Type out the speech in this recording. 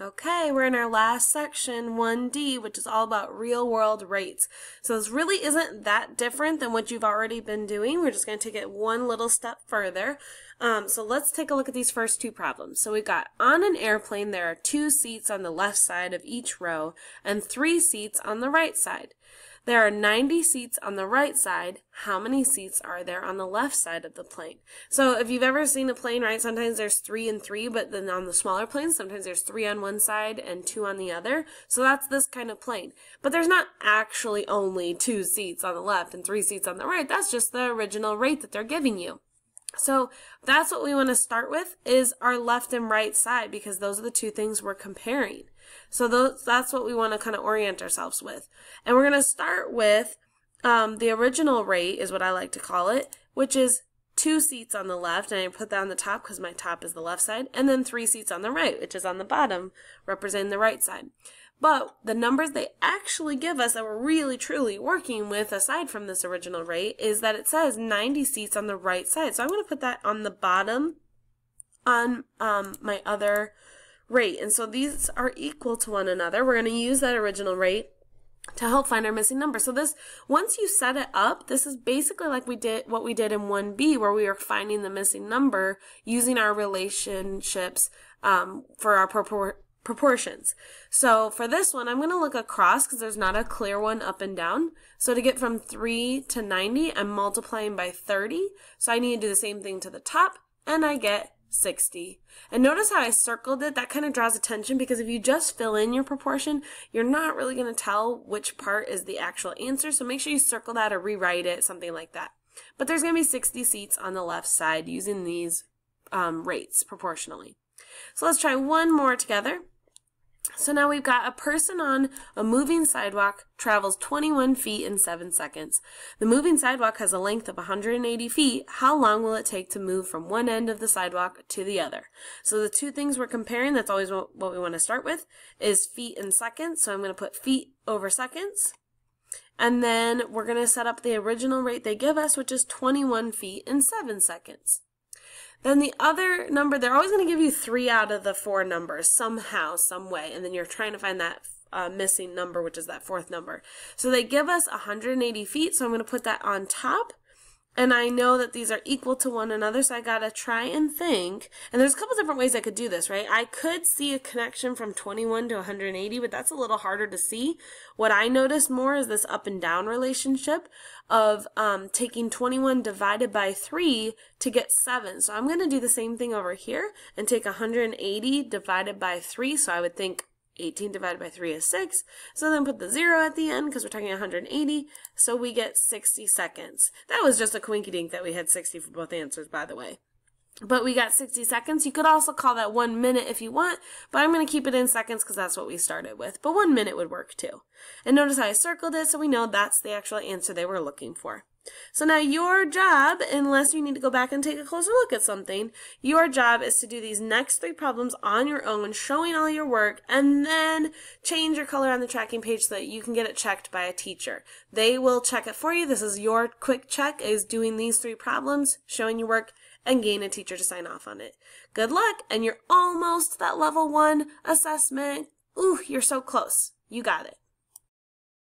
Okay, we're in our last section, 1D, which is all about real world rates. So this really isn't that different than what you've already been doing. We're just going to take it one little step further. Um, so let's take a look at these first two problems. So we've got on an airplane, there are two seats on the left side of each row and three seats on the right side. There are 90 seats on the right side. How many seats are there on the left side of the plane? So if you've ever seen a plane, right, sometimes there's three and three, but then on the smaller planes, sometimes there's three on one side and two on the other. So that's this kind of plane. But there's not actually only two seats on the left and three seats on the right. That's just the original rate that they're giving you. So that's what we want to start with is our left and right side because those are the two things we're comparing. So those, that's what we want to kind of orient ourselves with. And we're going to start with um, the original rate is what I like to call it, which is two seats on the left, and I put that on the top because my top is the left side, and then three seats on the right, which is on the bottom, representing the right side. But the numbers they actually give us that we're really truly working with, aside from this original rate, is that it says 90 seats on the right side. So I'm going to put that on the bottom on um, my other rate. And so these are equal to one another. We're going to use that original rate to help find our missing number. So this, once you set it up, this is basically like we did, what we did in 1B, where we were finding the missing number using our relationships um, for our propor proportions. So for this one, I'm going to look across because there's not a clear one up and down. So to get from 3 to 90, I'm multiplying by 30. So I need to do the same thing to the top, and I get 60. And notice how I circled it? That kind of draws attention because if you just fill in your proportion, you're not really going to tell which part is the actual answer. So make sure you circle that or rewrite it, something like that. But there's going to be 60 seats on the left side using these um, rates proportionally. So let's try one more together. So now we've got a person on a moving sidewalk travels 21 feet in 7 seconds. The moving sidewalk has a length of 180 feet. How long will it take to move from one end of the sidewalk to the other? So the two things we're comparing, that's always what we want to start with, is feet and seconds. So I'm going to put feet over seconds. And then we're going to set up the original rate they give us, which is 21 feet in 7 seconds. Then the other number, they're always going to give you three out of the four numbers somehow, some way, and then you're trying to find that uh, missing number, which is that fourth number. So they give us 180 feet, so I'm going to put that on top. And I know that these are equal to one another, so I gotta try and think. And there's a couple different ways I could do this, right? I could see a connection from 21 to 180, but that's a little harder to see. What I notice more is this up and down relationship of um, taking 21 divided by 3 to get 7. So I'm gonna do the same thing over here and take 180 divided by 3. So I would think 18 divided by 3 is 6. So then put the 0 at the end because we're talking 180. So we get 60 seconds. That was just a quinky dink that we had 60 for both answers, by the way. But we got 60 seconds. You could also call that one minute if you want, but I'm going to keep it in seconds because that's what we started with. But one minute would work too. And notice how I circled it so we know that's the actual answer they were looking for. So now your job, unless you need to go back and take a closer look at something, your job is to do these next three problems on your own, showing all your work, and then change your color on the tracking page so that you can get it checked by a teacher. They will check it for you. This is your quick check is doing these three problems, showing your work, and gain a teacher to sign off on it. Good luck, and you're almost that level one assessment. Ooh, you're so close. You got it.